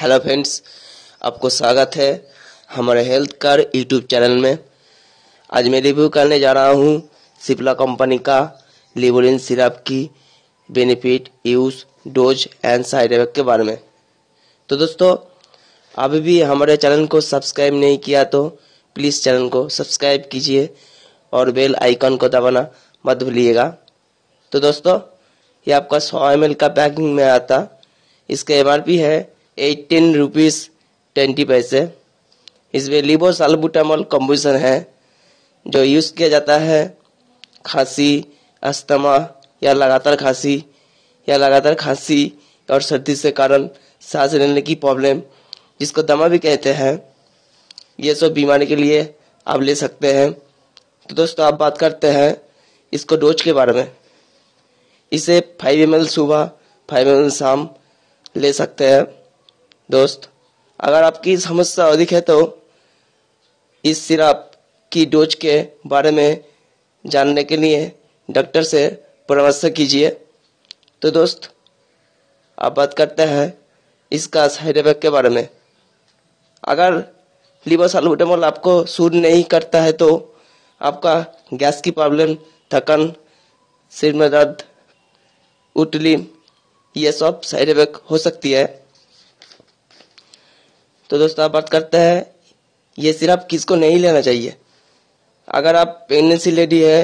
Hello friends आपको स्वागत है हमारे हेल्थ कार यूट्यूब चैनल में। आज मैं रिव्यू करने जा रहा हूँ सिप्ला कंपनी का लिबोलिन सिरप की benefit use dose and side effect के बारे में। तो दोस्तों, अभी भी हमारे चैनल को सब्सक्राइब नहीं किया तो प्लीज़ चैनल को सब्सक्राइब कीजिए और बेल आइकन को दबाना मत भूलिएगा। तो दोस्तों, ये आपका सौ एम का पैकिंग में आता। इसका एमआरपी है एटीन रुपीज़ ट्वेंटी पैसे इसमें लिबो सालबुटामोल कम्बोशन है जो यूज़ किया जाता है खांसी अस्थमा या लगातार खांसी या लगातार खांसी और सर्दी से कारण सांस लेने की प्रॉब्लम जिसको दमा भी कहते हैं ये सब बीमारी के लिए आप ले सकते हैं तो दोस्तों आप बात करते हैं इसको डोज के बारे में इसे फाइव एम सुबह फाइव एम शाम ले सकते हैं दोस्त, अगर आपकी समस्या अधिक है तो इस सिरप की डोज के बारे में जानने के लिए डॉक्टर से परामर्श कीजिए। तो दोस्त, आप बात करते हैं इसका साइड इफ़ेक्ट के बारे में। अगर लिबोसालबुटामोल आपको सूट नहीं करता है तो आपका गैस की प्रॉब्लम, थकन, सिर में दर्द, उटली, ये सब साइड इफ़ेक्ट हो सकती है। तो दोस्तों, आप बात करते हैं, ये सिर्फ़ किसको नहीं लेना चाहिए? अगर आप प्रेगनेंसी लेडी है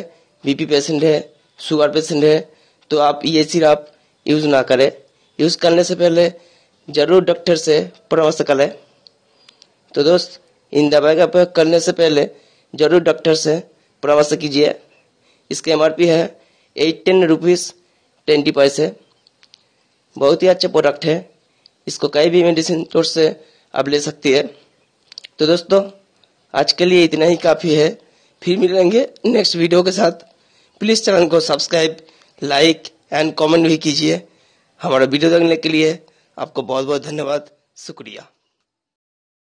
बीपी पेशेंट है शुगर पेशेंट है तो आप ये सिरप यूज़ ना करें। यूज़ करने से पहले ज़रूर डॉक्टर से परामर्श करें तो दोस्त, इन दवाई का उपयोग करने से पहले ज़रूर डॉक्टर से परामर्श कीजिए। इसके एम है एटीन रुपीज़ ट्वेंटी पैसे बहुत ही अच्छा प्रोडक्ट है। इसको कई भी मेडिसिन स्टोर से आप ले सकती है। तो दोस्तों, आज के लिए इतना ही काफ़ी है। फिर मिलेंगे नेक्स्ट वीडियो के साथ। प्लीज़ चैनल को सब्सक्राइब लाइक एंड कमेंट भी कीजिए। हमारा वीडियो देखने के लिए आपको बहुत बहुत धन्यवाद। शुक्रिया।